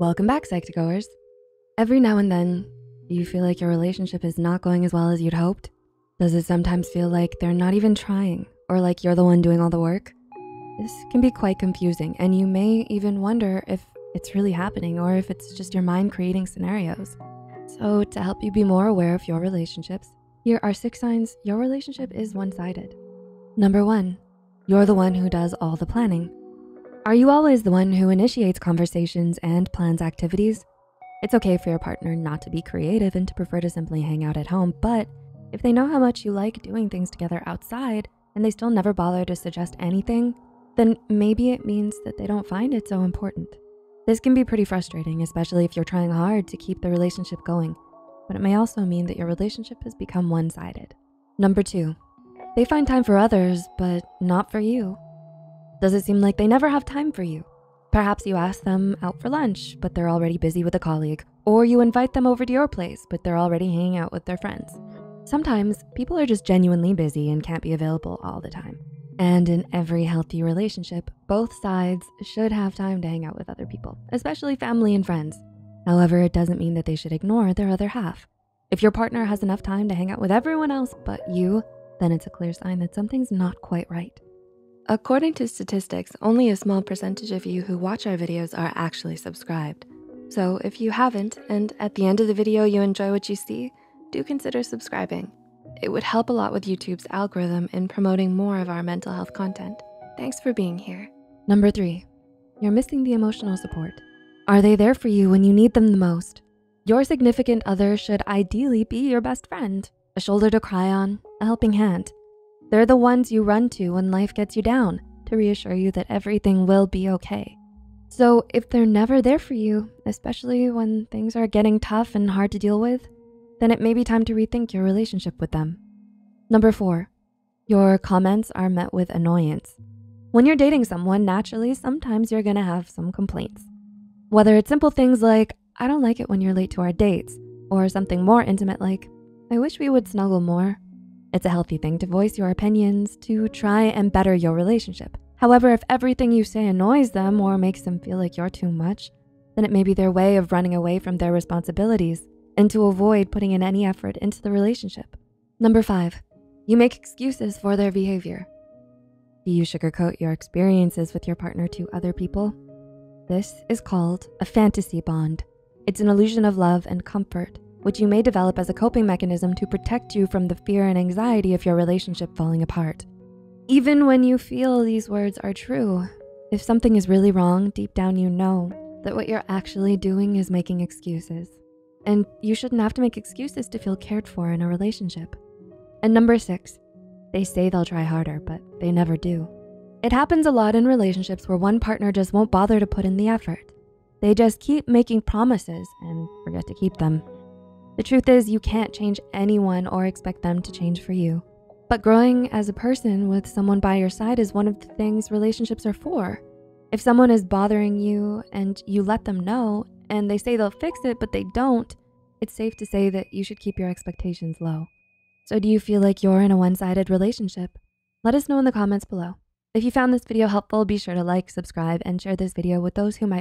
Welcome back, Psych2Goers. Every now and then, you feel like your relationship is not going as well as you'd hoped? Does it sometimes feel like they're not even trying or like you're the one doing all the work? This can be quite confusing and you may even wonder if it's really happening or if it's just your mind creating scenarios. So to help you be more aware of your relationships, here are six signs your relationship is one-sided. Number one, you're the one who does all the planning. Are you always the one who initiates conversations and plans activities? It's okay for your partner not to be creative and to prefer to simply hang out at home, but if they know how much you like doing things together outside and they still never bother to suggest anything, then maybe it means that they don't find it so important. This can be pretty frustrating, especially if you're trying hard to keep the relationship going, but it may also mean that your relationship has become one-sided. Number two, they find time for others, but not for you. Does it seem like they never have time for you? Perhaps you ask them out for lunch, but they're already busy with a colleague, or you invite them over to your place, but they're already hanging out with their friends. Sometimes people are just genuinely busy and can't be available all the time. And in every healthy relationship, both sides should have time to hang out with other people, especially family and friends. However, it doesn't mean that they should ignore their other half. If your partner has enough time to hang out with everyone else but you, then it's a clear sign that something's not quite right. According to statistics, only a small percentage of you who watch our videos are actually subscribed. So if you haven't, and at the end of the video you enjoy what you see, do consider subscribing. It would help a lot with YouTube's algorithm in promoting more of our mental health content. Thanks for being here. Number three, you're missing the emotional support. Are they there for you when you need them the most? Your significant other should ideally be your best friend, a shoulder to cry on, a helping hand. They're the ones you run to when life gets you down to reassure you that everything will be okay. So if they're never there for you, especially when things are getting tough and hard to deal with, then it may be time to rethink your relationship with them. Number four, your comments are met with annoyance. When you're dating someone, naturally, sometimes you're gonna have some complaints. Whether it's simple things like, I don't like it when you're late to our dates, or something more intimate like, I wish we would snuggle more, it's a healthy thing to voice your opinions to try and better your relationship. However, if everything you say annoys them or makes them feel like you're too much, then it may be their way of running away from their responsibilities and to avoid putting in any effort into the relationship. Number five, you make excuses for their behavior. Do you sugarcoat your experiences with your partner to other people? This is called a fantasy bond. It's an illusion of love and comfort which you may develop as a coping mechanism to protect you from the fear and anxiety of your relationship falling apart. Even when you feel these words are true, if something is really wrong, deep down you know that what you're actually doing is making excuses. And you shouldn't have to make excuses to feel cared for in a relationship. And number six, they say they'll try harder, but they never do. It happens a lot in relationships where one partner just won't bother to put in the effort. They just keep making promises and forget to keep them. The truth is you can't change anyone or expect them to change for you. But growing as a person with someone by your side is one of the things relationships are for. If someone is bothering you and you let them know and they say they'll fix it, but they don't, it's safe to say that you should keep your expectations low. So do you feel like you're in a one-sided relationship? Let us know in the comments below. If you found this video helpful, be sure to like, subscribe, and share this video with those who might